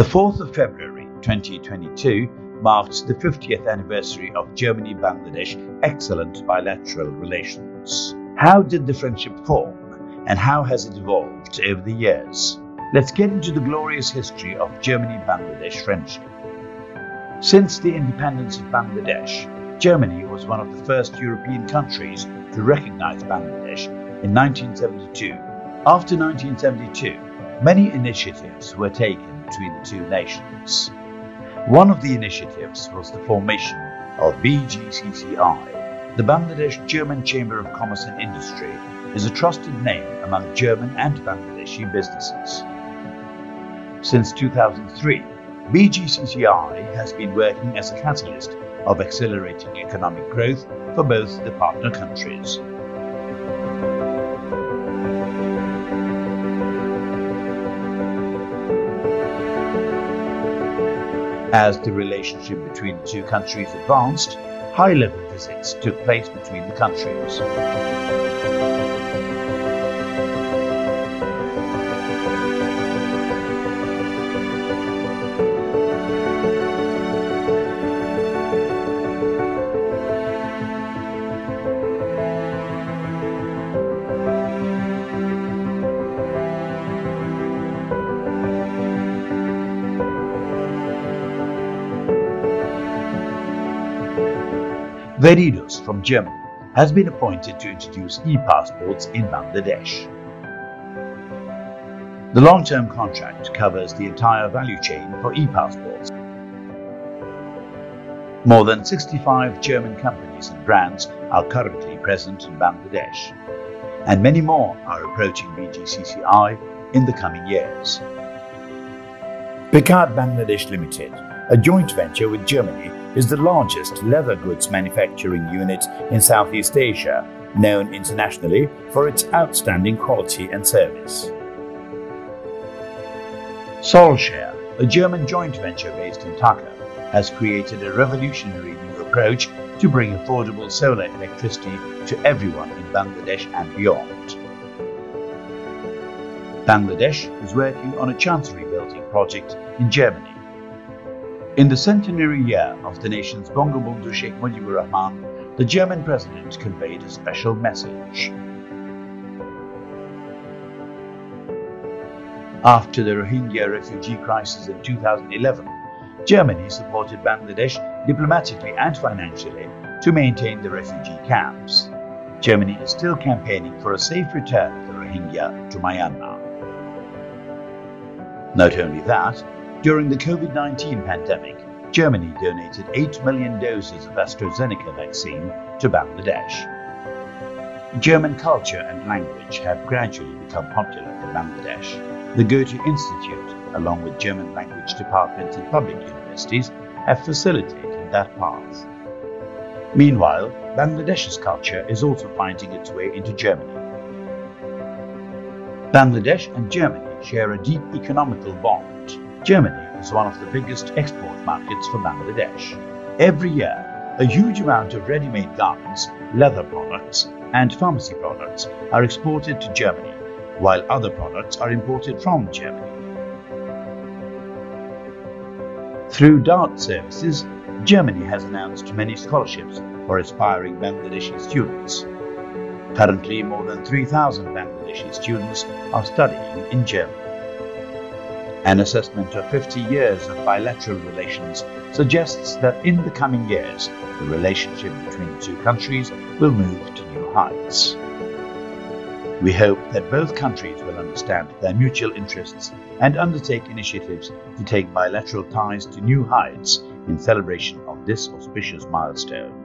The 4th of February 2022 marked the 50th anniversary of Germany Bangladesh excellent bilateral relations. How did the friendship form and how has it evolved over the years? Let's get into the glorious history of Germany Bangladesh friendship. Since the independence of Bangladesh, Germany was one of the first European countries to recognize Bangladesh in 1972. After 1972, many initiatives were taken between the two nations. One of the initiatives was the formation of BGCCI. The Bangladesh German Chamber of Commerce and Industry is a trusted name among German and Bangladeshi businesses. Since 2003, BGCCI has been working as a catalyst of accelerating economic growth for both the partner countries. As the relationship between the two countries advanced, high-level visits took place between the countries. Veridos from Germany has been appointed to introduce e-passports in Bangladesh. The long-term contract covers the entire value chain for e-passports. More than 65 German companies and brands are currently present in Bangladesh, and many more are approaching BGCCI in the coming years. Picard Bangladesh Limited, a joint venture with Germany, is the largest leather goods manufacturing unit in Southeast Asia, known internationally for its outstanding quality and service. Solshare, a German joint venture based in Dhaka, has created a revolutionary new approach to bring affordable solar electricity to everyone in Bangladesh and beyond. Bangladesh is working on a chancery building project in Germany in the centenary year of the nation's Bangabandhu Sheikh Mujibur Rahman, the German president conveyed a special message. After the Rohingya refugee crisis in 2011, Germany supported Bangladesh diplomatically and financially to maintain the refugee camps. Germany is still campaigning for a safe return of the Rohingya to Myanmar. Not only that, during the COVID-19 pandemic, Germany donated 8 million doses of AstraZeneca vaccine to Bangladesh. German culture and language have gradually become popular in Bangladesh. The Goethe Institute, along with German language departments in public universities, have facilitated that path. Meanwhile, Bangladesh's culture is also finding its way into Germany. Bangladesh and Germany share a deep economical bond Germany is one of the biggest export markets for Bangladesh. Every year, a huge amount of ready-made garments, leather products and pharmacy products are exported to Germany, while other products are imported from Germany. Through DAAD services, Germany has announced many scholarships for aspiring Bangladeshi students. Currently, more than 3,000 Bangladeshi students are studying in Germany. An assessment of 50 years of bilateral relations suggests that in the coming years, the relationship between the two countries will move to new heights. We hope that both countries will understand their mutual interests and undertake initiatives to take bilateral ties to new heights in celebration of this auspicious milestone.